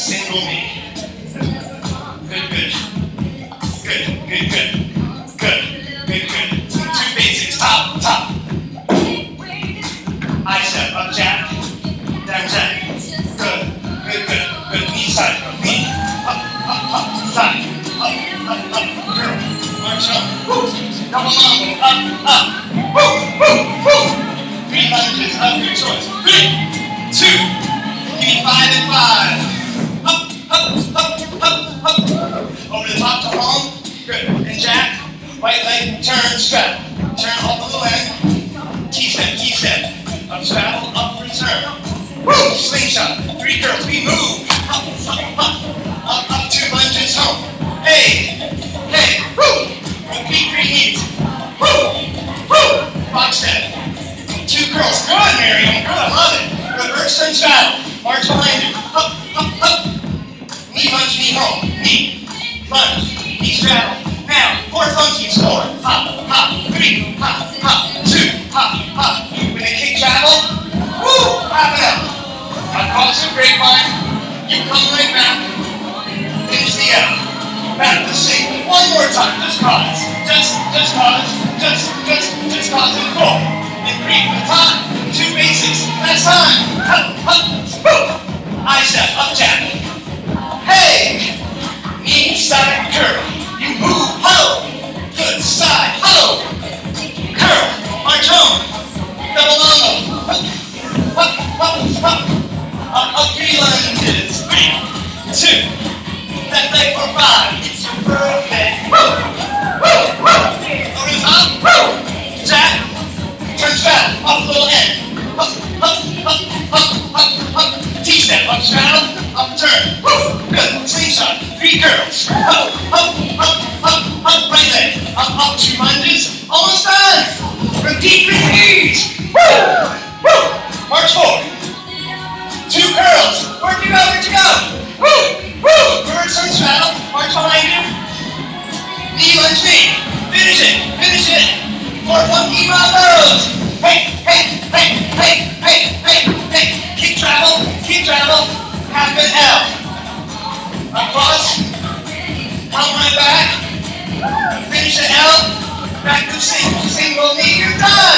single knee. Good, good. Good, good, good. Good, good, good. Two basics, top, top. I step, up jack, down jack. Good, good, good, good. Knee side, knee. Up, up, up, side. Up, up, up, girl. March up. Woo. Double elbow, up, up. Woo, woo, woo. Three lunges of your choice. Three, two, give me five and five. Leg, turn, strap. Turn off the leg. T-step, T-step. Up, straddle, up, return. Woo! Slingshot. Three girls. We move. Up, up, up. Up, up, two lunges, home. Hey, hey, woo! Repeat three heats. Woo! Woo! Box step. Two curls. Good, Miriam. Good. I love it. Reverse and straddle. March behind you. Up, up, up. Knee lunge, knee home. Knee. Lunge. Knee straddle. Now, four funkies. Four. Hop, hop. Three. Hop, hop. Two. Hop, hop. When they kick travel, woo! Wrap it up. Across the grapevine. You come right back. Finish the L. Back to C. One more time. Just cause. Just, just cause. Just, just, just cause. And four. And three the time. Two basics. Last time. Up, up, woo. I step. Up, two, left leg for five, it's your perfect. Woo! Woo! Woo! Over the top, woo! Jack, turns back, up a little end. Up, up, up, up, up, up. T-step, up, down, up, turn. Woo! Good, slingshot, three girls. Up, up, up, up, up, right leg. Up, up, two lunges, almost done. Repeat, repeat. Woo! Woo! March four. Two curls. Where'd you go? Where'd you go? Birds from battle, march behind you. Knee on tree. Finish it, finish it. For funky brothers. Hey, hey, hey, hey, hey, hey, hey. Keep travel, keep travel. Half an L. Across. My back. Finish the L. Back to single. Single knee, you're done.